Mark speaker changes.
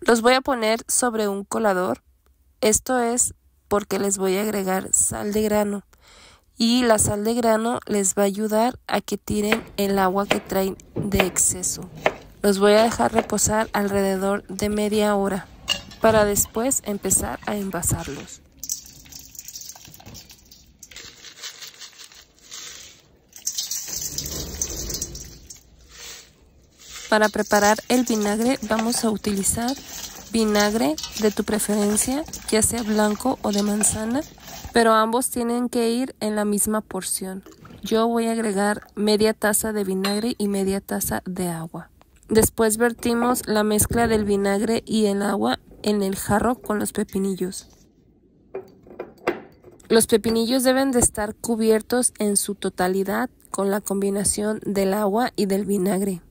Speaker 1: Los voy a poner sobre un colador. Esto es porque les voy a agregar sal de grano. Y la sal de grano les va a ayudar a que tiren el agua que traen de exceso. Los voy a dejar reposar alrededor de media hora para después empezar a envasarlos. Para preparar el vinagre vamos a utilizar vinagre de tu preferencia, ya sea blanco o de manzana, pero ambos tienen que ir en la misma porción. Yo voy a agregar media taza de vinagre y media taza de agua. Después vertimos la mezcla del vinagre y el agua en el jarro con los pepinillos. Los pepinillos deben de estar cubiertos en su totalidad con la combinación del agua y del vinagre.